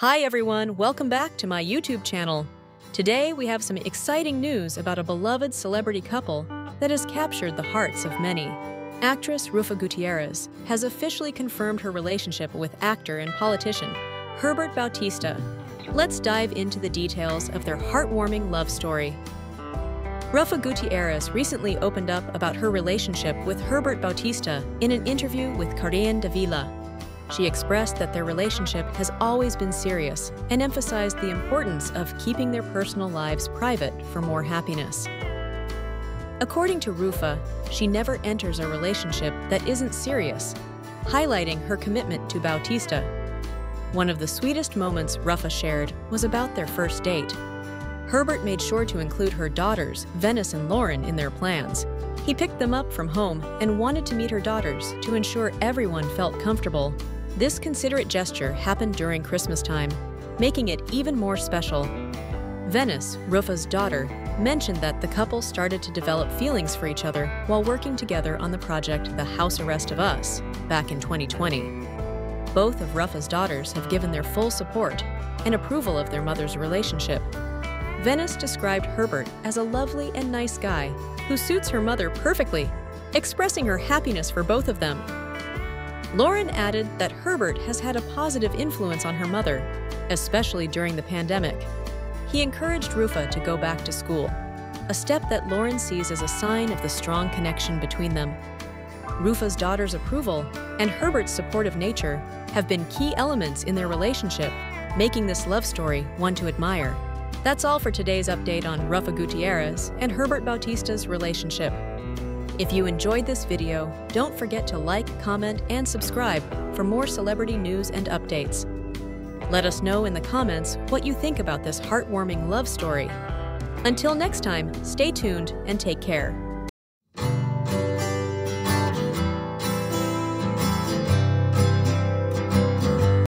Hi everyone, welcome back to my YouTube channel. Today we have some exciting news about a beloved celebrity couple that has captured the hearts of many. Actress Ruffa Gutierrez has officially confirmed her relationship with actor and politician Herbert Bautista. Let's dive into the details of their heartwarming love story. Ruffa Gutierrez recently opened up about her relationship with Herbert Bautista in an interview with Karen Davila. She expressed that their relationship has always been serious and emphasized the importance of keeping their personal lives private for more happiness. According to Ruffa, she never enters a relationship that isn't serious, highlighting her commitment to Bautista. One of the sweetest moments Ruffa shared was about their first date. Herbert made sure to include her daughters, Venice and Lorin, in their plans. He picked them up from home and wanted to meet her daughters to ensure everyone felt comfortable this considerate gesture happened during Christmas time, making it even more special. Venice, Ruffa's daughter, mentioned that the couple started to develop feelings for each other while working together on the project The House Arrest of Us back in 2020. Both of Ruffa's daughters have given their full support and approval of their mother's relationship. Venice described Herbert as a lovely and nice guy who suits her mother perfectly, expressing her happiness for both of them Lorin added that Herbert has had a positive influence on her mother, especially during the pandemic. He encouraged Ruffa to go back to school, a step that Lorin sees as a sign of the strong connection between them. Ruffa's daughter's approval and Herbert's supportive nature have been key elements in their relationship, making this love story one to admire. That's all for today's update on Ruffa Gutierrez and Herbert Bautista's relationship. If you enjoyed this video, don't forget to like, comment, and subscribe for more celebrity news and updates. Let us know in the comments what you think about this heartwarming love story. Until next time, stay tuned and take care.